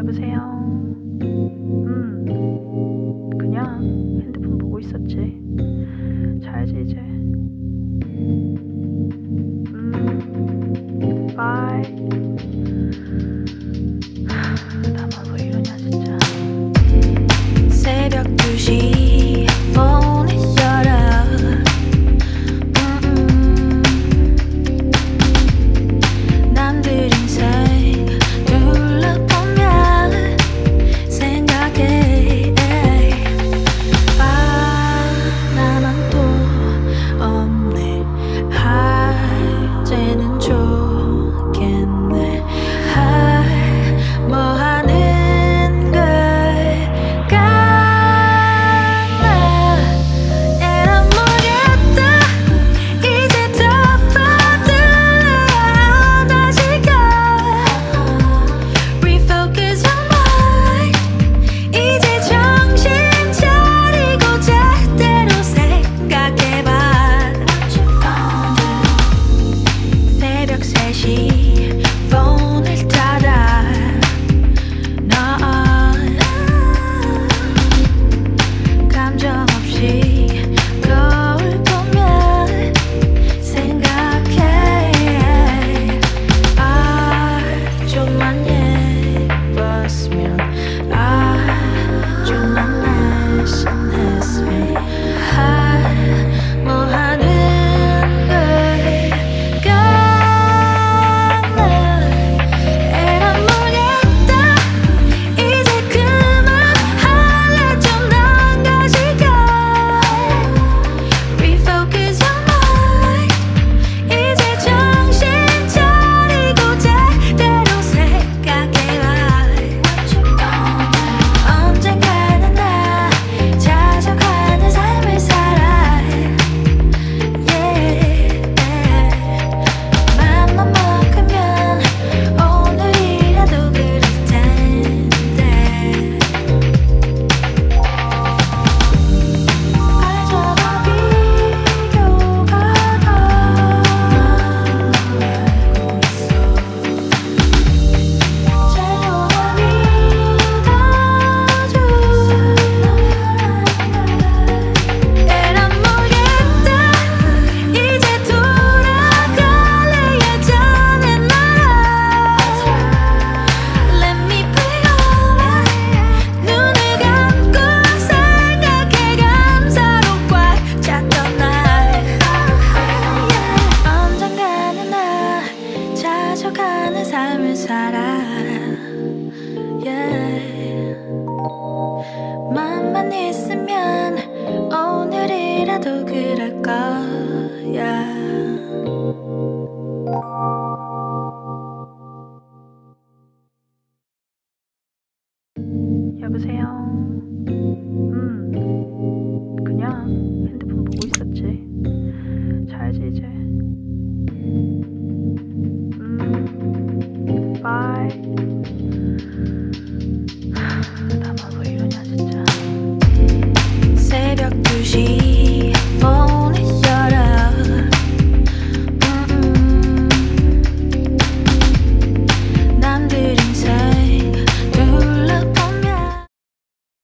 여보세요. 음, 그냥 핸드폰 보고 있었지. 자야지 이제. 사랑만 있으면 오늘이라도 그럴 거야 여보세요? thank you